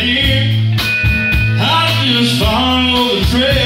here. I just follow the trail.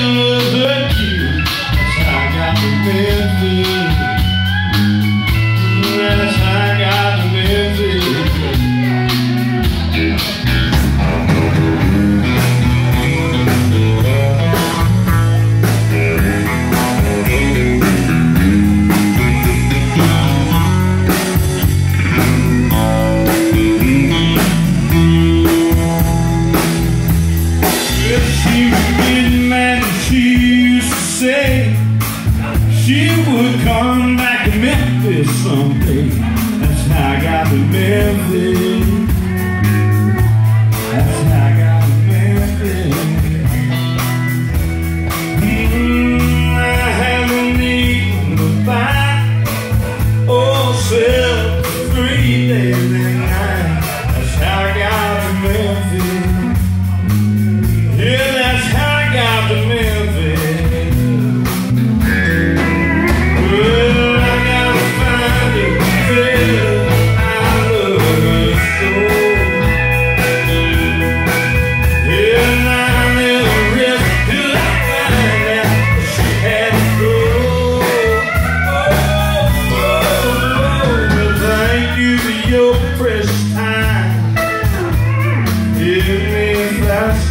She would come back to Memphis someday. That's how I got to Memphis.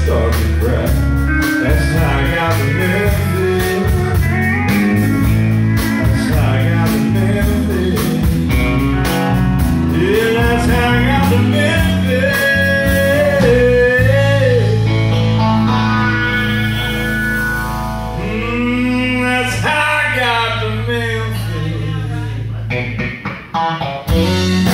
That's how I got to Memphis. That's how I got to Memphis. Yeah, that's how I got to Memphis. Mm, that's how I got to Memphis.